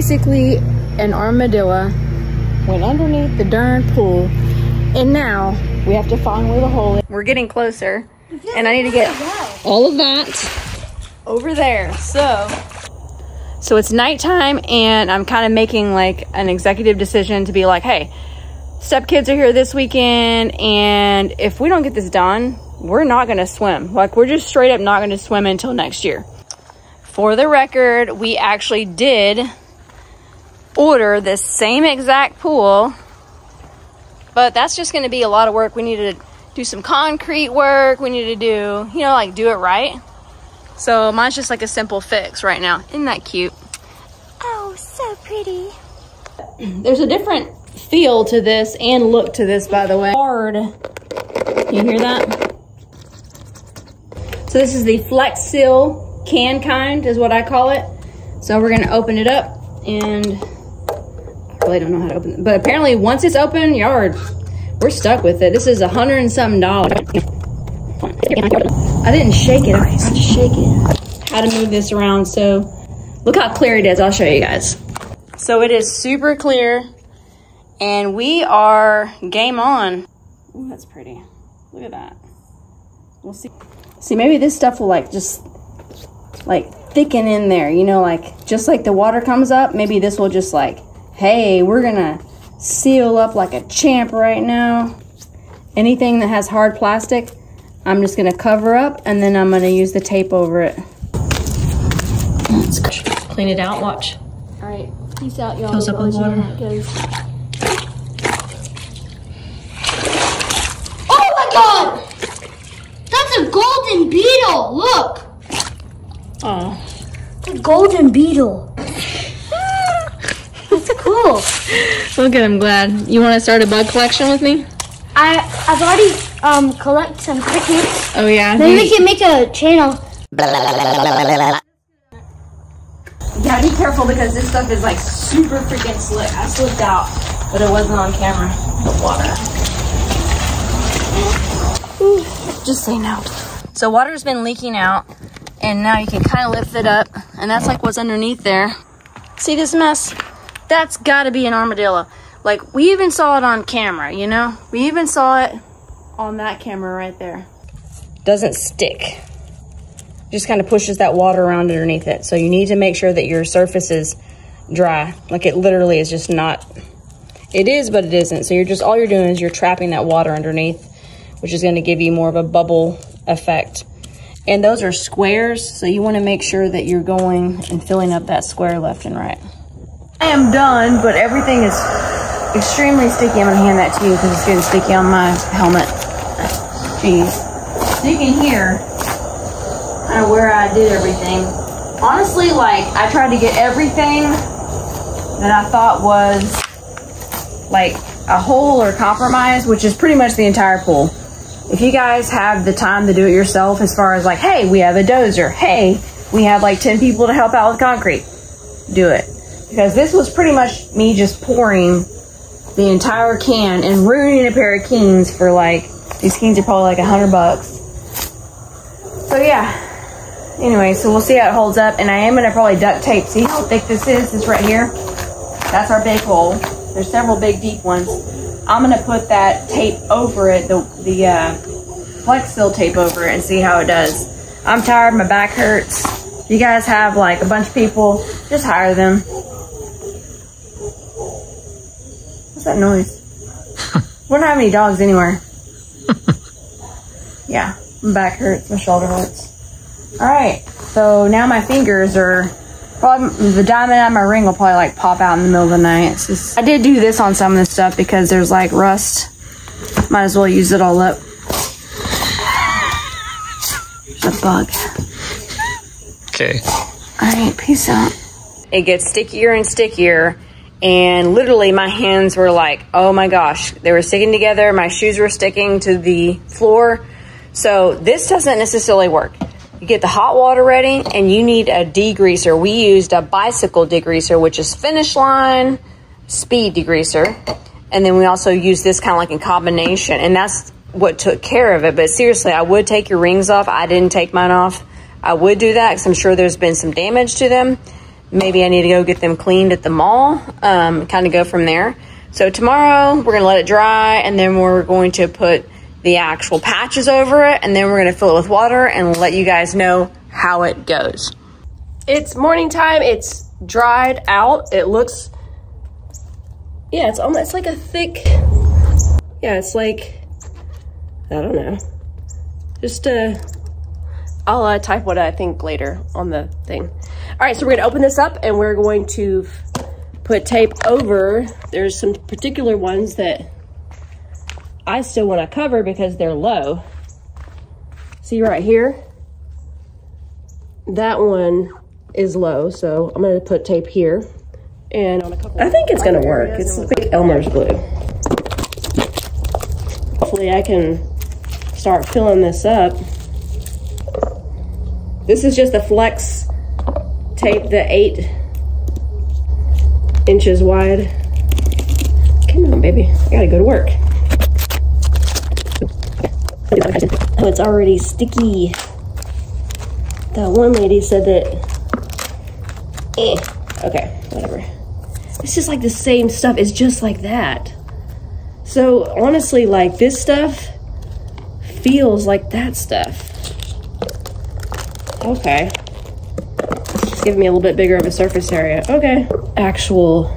Basically, an armadillo went underneath the darn pool, and now we have to find where the hole is. We're getting closer, and I need to get all of that over there. So, so it's nighttime, and I'm kind of making like an executive decision to be like, hey, step kids are here this weekend, and if we don't get this done, we're not gonna swim. Like, we're just straight up not gonna swim until next year. For the record, we actually did order this same exact pool, but that's just gonna be a lot of work. We need to do some concrete work. We need to do, you know, like do it right. So mine's just like a simple fix right now. Isn't that cute? Oh, so pretty. There's a different feel to this and look to this, by the way. Hard. You hear that? So this is the Flex Seal can kind is what I call it. So we're gonna open it up and really don't know how to open it. But apparently once it's open, yard, we're stuck with it. This is a hundred and something dollars. I didn't shake it, I just shake it. How to move this around, so look how clear it is. I'll show you guys. So it is super clear and we are game on. Ooh, that's pretty. Look at that. We'll see. See, maybe this stuff will like just like thicken in there, you know, like just like the water comes up, maybe this will just like, hey, we're gonna seal up like a champ right now. Anything that has hard plastic, I'm just gonna cover up and then I'm gonna use the tape over it. Let's clean it out, watch. All right, peace out, y'all. Fills up with I'll let you know water. how it goes. Oh my god! That's a golden beetle! Look! Oh, A golden beetle. That's look at I'm glad. You want to start a bug collection with me? I I've already um collect some crickets. Oh yeah. Maybe we can make a channel. Yeah, be careful because this stuff is like super freaking slick. I slipped out, but it wasn't on camera. The water. Ooh, Just say no. So water's been leaking out, and now you can kind of lift it up, and that's like what's underneath there. See this mess? That's got to be an armadillo. Like we even saw it on camera, you know? We even saw it on that camera right there. Doesn't stick just kind of pushes that water around underneath it. So you need to make sure that your surface is dry. Like it literally is just not, it is, but it isn't. So you're just, all you're doing is you're trapping that water underneath, which is going to give you more of a bubble effect. And those are squares, so you want to make sure that you're going and filling up that square left and right. I am done, but everything is extremely sticky. I'm to hand that to you because it's getting sticky on my helmet. Jeez. You can hear kind of where I did everything. Honestly, like I tried to get everything that I thought was like a hole or compromise, which is pretty much the entire pool. If you guys have the time to do it yourself, as far as like, hey, we have a dozer, hey, we have like 10 people to help out with concrete, do it. Because this was pretty much me just pouring the entire can and ruining a pair of keens for like, these keens are probably like a hundred bucks. So yeah, Anyway, so we'll see how it holds up. And I am going to probably duct tape. See how thick this is? This right here? That's our big hole. There's several big deep ones. I'm going to put that tape over it, the, the uh, Flex Seal tape over it and see how it does. I'm tired. My back hurts. You guys have like a bunch of people, just hire them. What's that noise? we don't have any dogs anywhere. yeah, my back hurts. My shoulder hurts. All right, so now my fingers are probably the diamond on my ring will probably like pop out in the middle of the night. Just, I did do this on some of this stuff because there's like rust. Might as well use it all up. There's a bug. Okay. All right, peace out. It gets stickier and stickier, and literally my hands were like, oh my gosh, they were sticking together. My shoes were sticking to the floor. So this doesn't necessarily work. You get the hot water ready, and you need a degreaser. We used a bicycle degreaser, which is finish line speed degreaser, and then we also use this kind of like in combination, and that's what took care of it. But seriously, I would take your rings off. I didn't take mine off. I would do that because I'm sure there's been some damage to them. Maybe I need to go get them cleaned at the mall, um, kind of go from there. So tomorrow we're gonna let it dry and then we're going to put the actual patches over it and then we're gonna fill it with water and let you guys know how it goes. It's morning time. It's dried out. It looks, yeah, it's almost it's like a thick, yeah, it's like, I don't know. Just, uh, I'll uh, type what I think later on the thing. All right, so we're gonna open this up and we're going to put tape over. There's some particular ones that I still wanna cover because they're low. See right here? That one is low, so I'm gonna put tape here. And on a couple I think it's gonna work. It's like Elmer's glue. Hopefully I can start filling this up. This is just a flex tape, the eight inches wide. Come on, baby. I gotta go to work. Oh, it's already sticky. That one lady said that. Eh. Okay, whatever. It's just like the same stuff. It's just like that. So honestly, like this stuff feels like that stuff. Okay. Giving me a little bit bigger of a surface area. Okay. Actual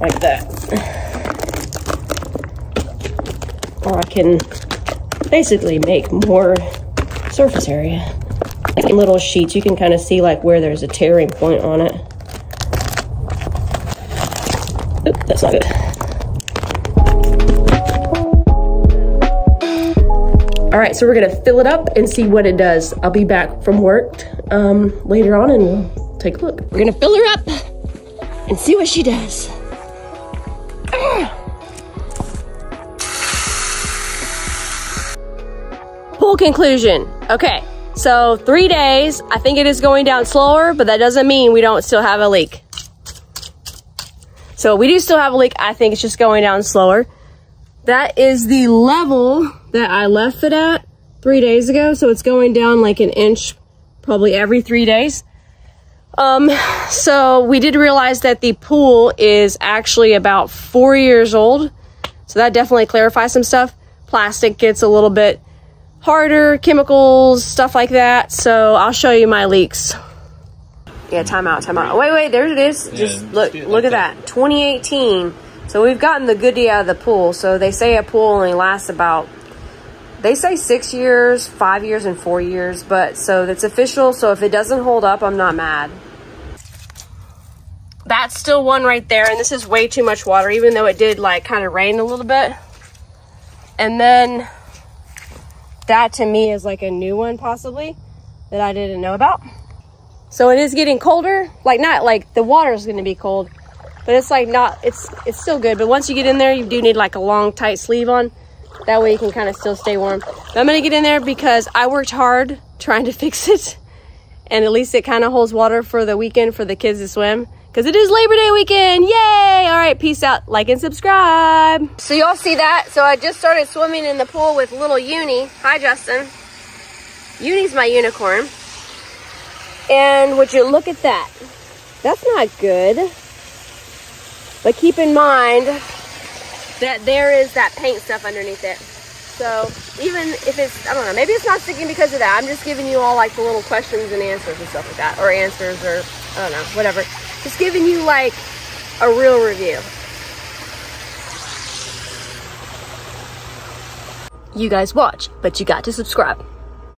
like that. Or I can basically make more surface area. Like in little sheets, you can kind of see like where there's a tearing point on it. Oop, that's not good. All right, so we're gonna fill it up and see what it does. I'll be back from work um, later on and we'll take a look. We're gonna fill her up and see what she does. Full conclusion. Okay, so three days. I think it is going down slower, but that doesn't mean we don't still have a leak. So we do still have a leak. I think it's just going down slower. That is the level that I left it at three days ago. So it's going down like an inch probably every three days. Um, so we did realize that the pool is actually about four years old. So that definitely clarifies some stuff. Plastic gets a little bit harder, chemicals, stuff like that. So I'll show you my leaks. Yeah, time out, time out. Oh, wait, wait, there it is. Yeah, Just look, see look like at that. 2018. So we've gotten the goodie out of the pool. So they say a pool only lasts about, they say six years, five years, and four years. But so that's official. So if it doesn't hold up, I'm not mad. That's still one right there. And this is way too much water, even though it did like kind of rain a little bit. And then that to me is like a new one possibly that I didn't know about. So it is getting colder. Like not like the water is going to be cold, but it's like not, it's, it's still good. But once you get in there, you do need like a long tight sleeve on. That way you can kind of still stay warm. But I'm to get in there because I worked hard trying to fix it. And at least it kind of holds water for the weekend for the kids to swim. Because it is Labor Day weekend. Yay! All right, peace out. Like and subscribe. So y'all see that? So I just started swimming in the pool with little Uni. Hi, Justin. Uni's my unicorn. And would you look at that? That's not good. But keep in mind that there is that paint stuff underneath it. So even if it's, I don't know, maybe it's not sticking because of that. I'm just giving you all like the little questions and answers and stuff like that. Or answers or, I don't know, whatever. Just giving you like a real review. You guys watch, but you got to subscribe.